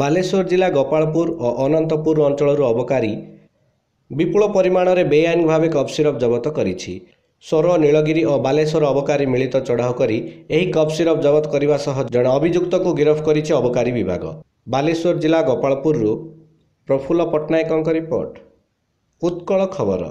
ବାଲେଶ୍ୱର ଜିଲ୍ଲା ଗୋପାଳପୁର ଓ ଅନନ୍ତପୁର ଅଞ୍ଚଳରୁ ଅବକାରୀ ବିପୁଳ ପରିମାଣରେ ବେଆଇନ ଭାବେ କପ୍ ସିରପ୍ ଜବତ କରିଛି। ସୋର ନୀଳଗିରି ଓ ବାଲେଶ୍ୱର ଅବକାରୀ ମିଳିତ ଚଢ଼ାଉ କରି ଏହି କପ୍ ସିରପ୍ ଜବତ କରିବା ସହ ଜଣେ ଅଭିଯୁକ୍ତକୁ ଗିରଫ କରିଛି ଅବକାରୀ ବିଭାଗ। ବାଲେଶ୍ୱର ଜିଲ୍ଲା ଗୋପାଳପୁରରୁ ପ୍ରଫୁଲ୍ଲ ପଟ୍ଟନାୟକଙ୍କ ରିପୋର୍ଟ। ଉତ୍କଳ ଖବର।